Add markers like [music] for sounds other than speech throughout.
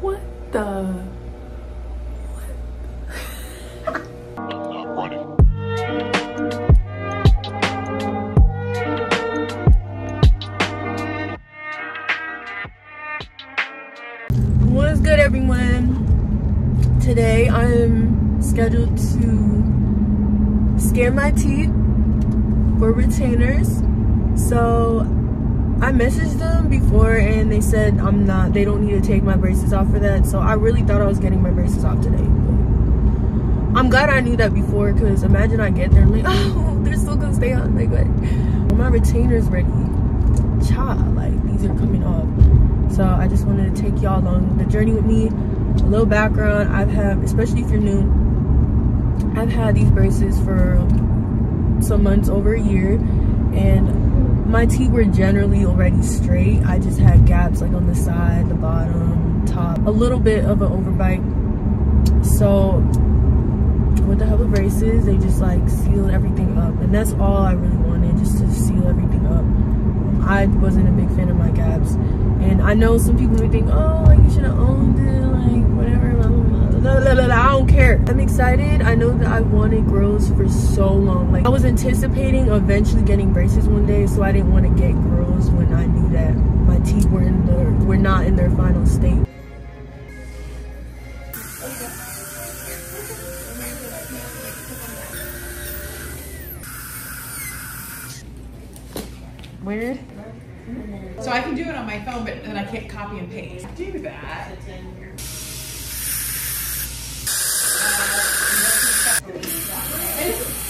What the? What? What's good everyone? Today I'm scheduled to scan my teeth for retainers. So I messaged them before and they said I'm not, they don't need to take my braces off for that. So I really thought I was getting my braces off today. I'm glad I knew that before because imagine I get there and like, [laughs] oh, they're still gonna stay on. Like? Well, my retainer's ready. Cha, like these are coming off. So I just wanted to take y'all along the journey with me. A little background, I've had, especially if you're new, I've had these braces for some months over a year and my teeth were generally already straight. I just had gaps like on the side, the bottom, top, a little bit of an overbite. So with the help of braces, they just like sealed everything up. And that's all I really wanted, just to seal everything up. I wasn't a big fan of my gaps. And I know some people may think, oh, like you should have owned it, like whatever. Blah, blah, blah, I don't care. I'm excited. I know that I wanted grills for so long. Like I was anticipating eventually getting braces one day, so I didn't want to get grills when I knew that my teeth were in the were not in their final state. Weird. So I can do it on my phone, but then I can't copy and paste. Do that.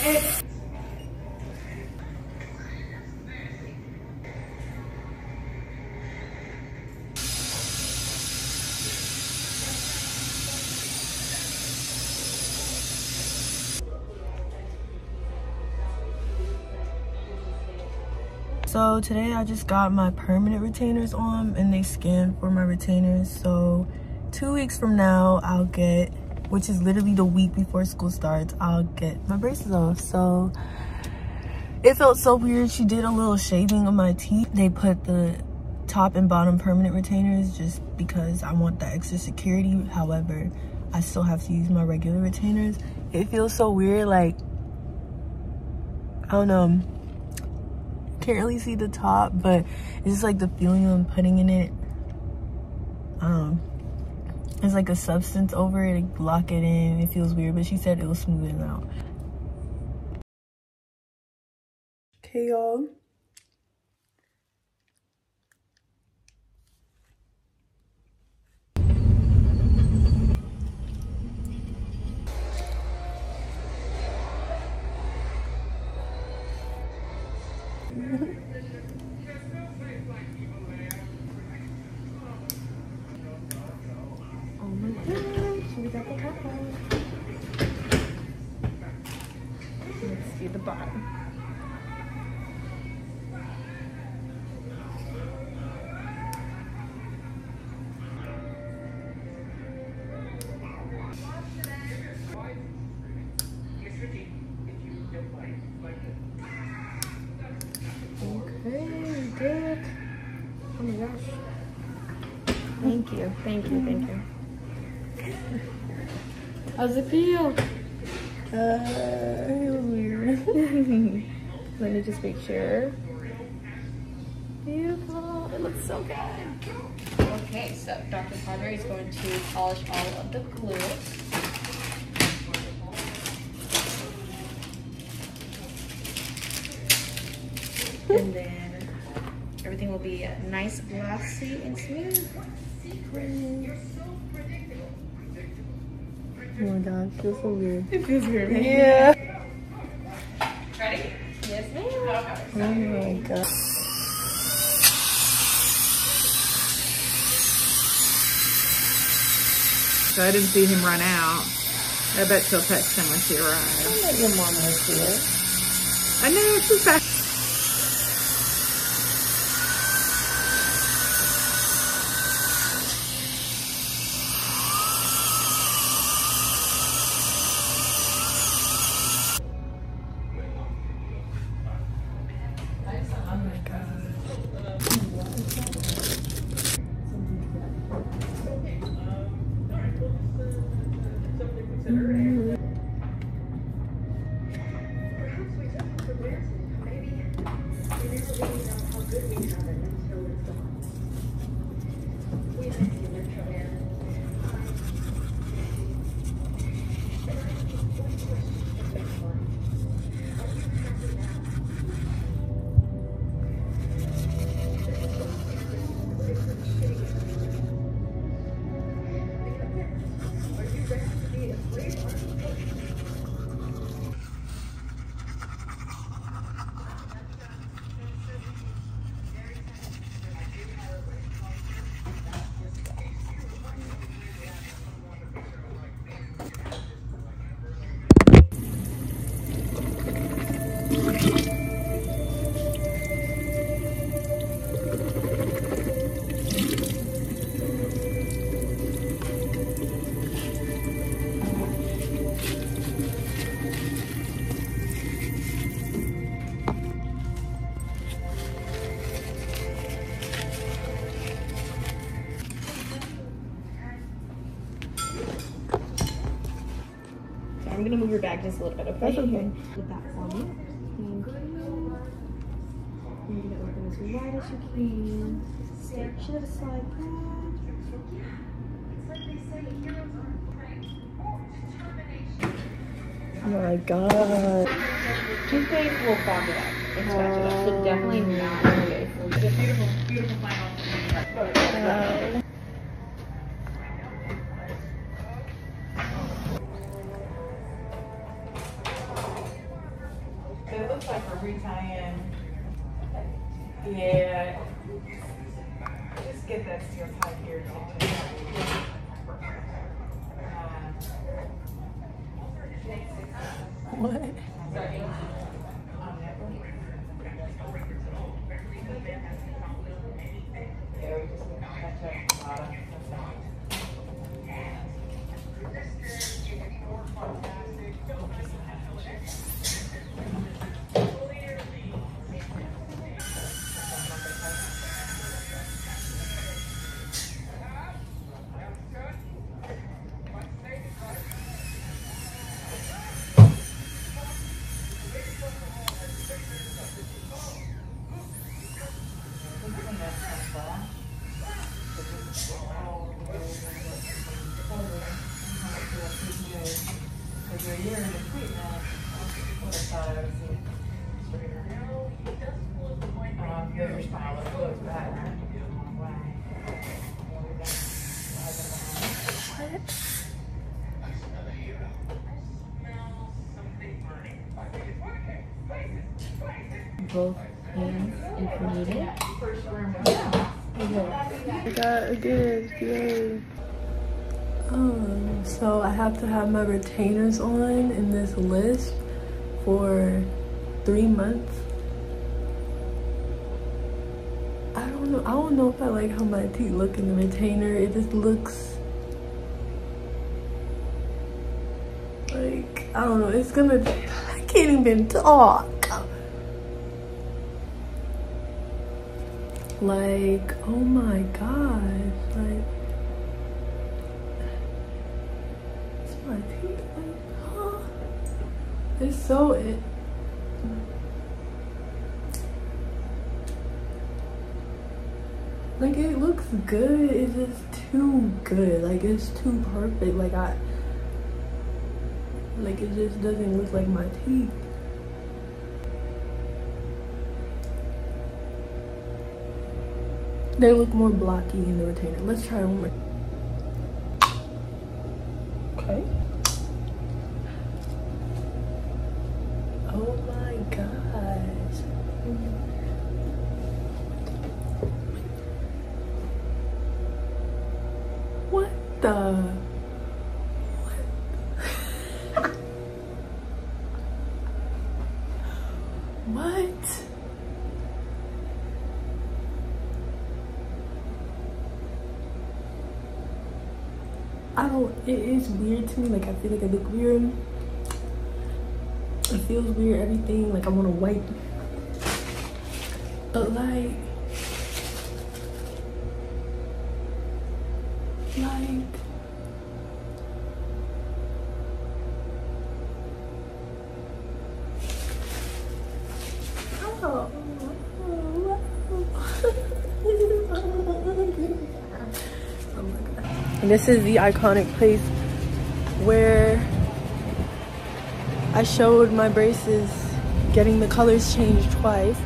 So today I just got my permanent retainers on and they scanned for my retainers. So two weeks from now I'll get, which is literally the week before school starts, I'll get my braces off. So it felt so weird. She did a little shaving of my teeth. They put the top and bottom permanent retainers just because I want that extra security. However, I still have to use my regular retainers. It feels so weird, like, I don't know can't really see the top, but it's just like the feeling I'm putting in it. Um, it's like a substance over it, like lock it in. It feels weird, but she said it will smooth it out. Okay, y'all. Thank you, thank you, thank you. How's it feel? Uh, it was weird. [laughs] Let me just make sure. Beautiful. It looks so good. Okay, so Dr. Padre is going to polish all of the glue. And then everything will be nice, glossy, and smooth. Oh my god, it feels so weird. It feels weird. Yeah. Ready? Yes, ma'am. Oh my god. so I didn't see him run out. I bet she'll text him when she arrives. Let your mom was here. I know, she's back. Gonna move your bag just a little bit, okay? That's okay. With that for me. Thank you. You're gonna open as wide as you can. Stitch it aside that. Oh my god. Toothpaste will fog it up and scratch it up, so definitely not okay. It's a beautiful, beautiful final. Wow. What? Both hands if you need it. I got a gift, yay. Um, so I have to have my retainers on in this list for three months. I don't know. I don't know if I like how my teeth look in the retainer. It just looks like I don't know. It's gonna. I can't even talk. Like, oh my gosh, like, it's my teeth, huh? It's so, it, like, it looks good, it's just too good, like, it's too perfect, like, I, like, it just doesn't look like my teeth. They look more blocky in the retainer. Let's try one more. Okay. Oh my gosh. What the? What? What? Don't, it is weird to me. Like, I feel like I look weird. It feels weird, everything. Like, I want to wipe. But, like, oh, oh my god. This is the iconic place where I showed my braces getting the colors changed twice. [laughs]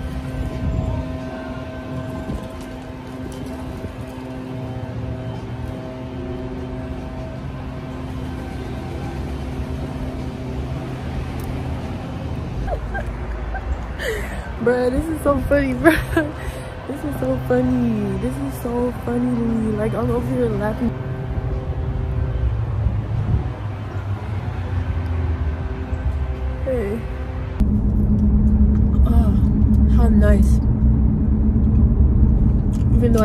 Bruh, this is so funny, bruh. [laughs] This is so funny. This is so funny to me. Like, I'm over here laughing.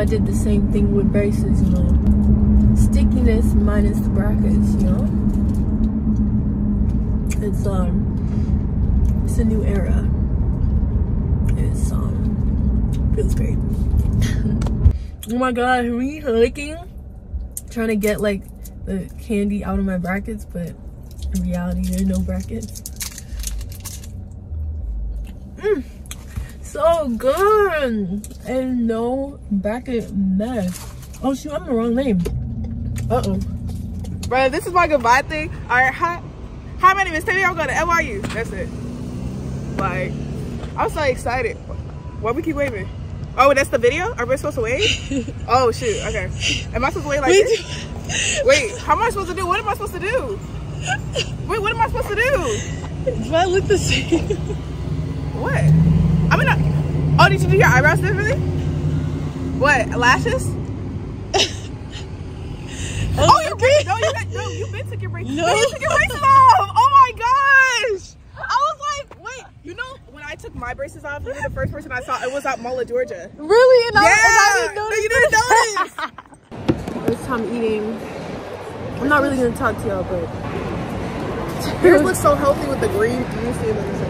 Did the same thing with braces, you know. Stickiness minus the brackets, you know. It's, um, it's a new era. It's, um, feels great. [laughs] oh my god, me licking Trying to get, like, the candy out of my brackets, but In reality, there's no brackets. Mm, so good and no bracket mess. Oh shoot, I'm the wrong name. Uh oh. Bro, this is my goodbye thing. All right, hi, hi, my name is. I'm going to NYU. That's it. Like, I'm so excited. Why we keep waving? Oh, that's the video? Are we supposed to wave? [laughs] oh shoot. Okay. Am I supposed to wave like this? Wait, how am I supposed to do? What am I supposed to do? Wait, what am I supposed to do? Do I look the same? What? I mean, I, oh, did you do your eyebrows differently? What? Lashes? [laughs] oh, your braces. No, you no, you been took your braces. No. No, you took your braces off. Oh my gosh. I was like, wait, you know, when I took my braces off, you were the first person I saw. It was at Mall of Georgia. Really? And Yeah, I, and I didn't you didn't notice. It's [laughs] time eating. I'm not really gonna talk to y'all, but Yours [laughs] looks so healthy with the green. Do you see them?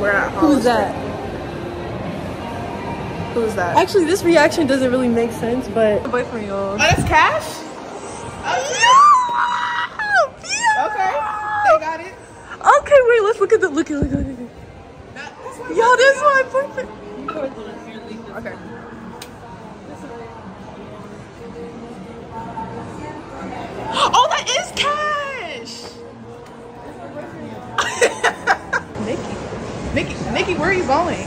We're at who's that? Who's that? Actually, this reaction doesn't really make sense, but boyfriend, y'all. Oh, that's Cash? Oh, yeah. Okay, they got it. Okay, wait, let's look at the look at look at look at. That- that's Yo, this is my boyfriend. Okay. Oh, that is Cash. Nikki, Nikki, where are you going?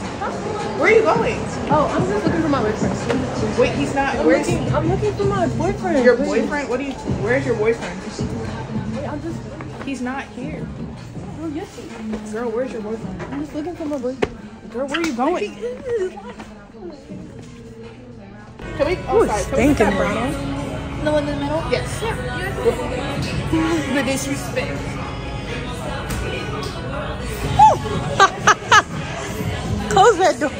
Where are you going? Oh, I'm just looking for my boyfriend. Wait, he's not. I'm Where's looking, I'm looking for my boyfriend. your boyfriend? What do you? Where's your boyfriend? Wait, I'm just. He's not here. Oh, yes, he is. Girl, where's your boyfriend? I'm just looking for my boyfriend. Girl, where are you going? Can we? Oh, it's sorry. Can we that brown on? The one in the middle? Yes. [laughs] the disrespect. [laughs] Close that door.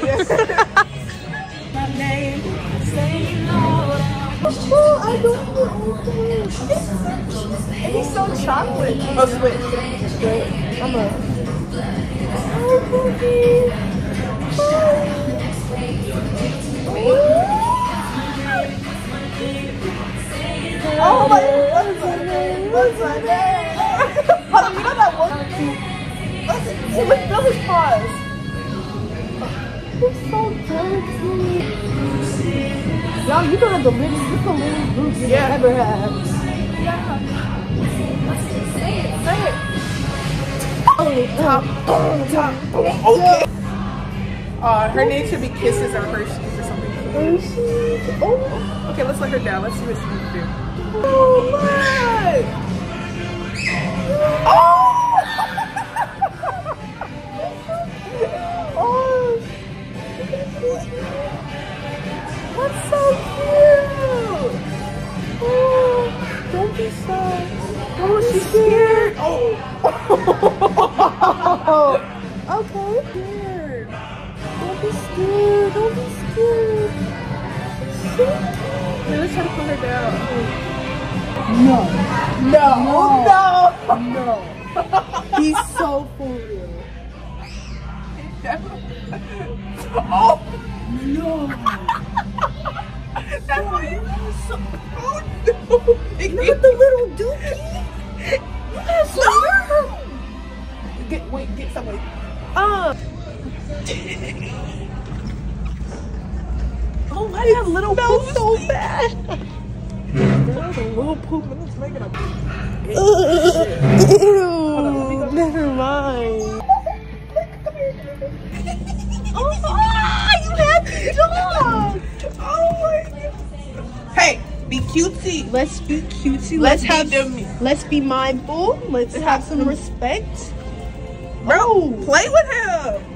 oh, I don't know. He's so chocolate. Oh, switch. I'm a. Oh my What's her name? What's her name? Hold on, you know that one? Let's see, look, feel his paws. He's so dirty. Y'all, you got the little, you the little group you Yeah. ever had. Yeah. Say it, say it. Oh, Top, top. Okay. Uh, her name should be Kisses or Hershey's or something. Hershey's. Oh, Okay, let's let her down. Let's see what she can do. oh my. Oh. Oh. Oh, she's scared. Oh, okay. Scared. Don't be scared. Don't be scared. Wait, let's try to put her down. No. No, no. No. He's so for real. Oh, No. that's why you so. Oh no. At the little dookie. That's so Get, wait, get somebody. Uh. Oh, why that little poop so bad? That's a little poop and it's making a. Ew. Never mind. [laughs] Oh, ah, you had the dog. Oh my be cutesy. Let's be cutesy. Let's Let's, be have dummy. Let's be mindful. Let's Let's have have some respect. Bro, oh. play with him.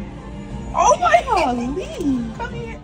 Oh my god. Come here.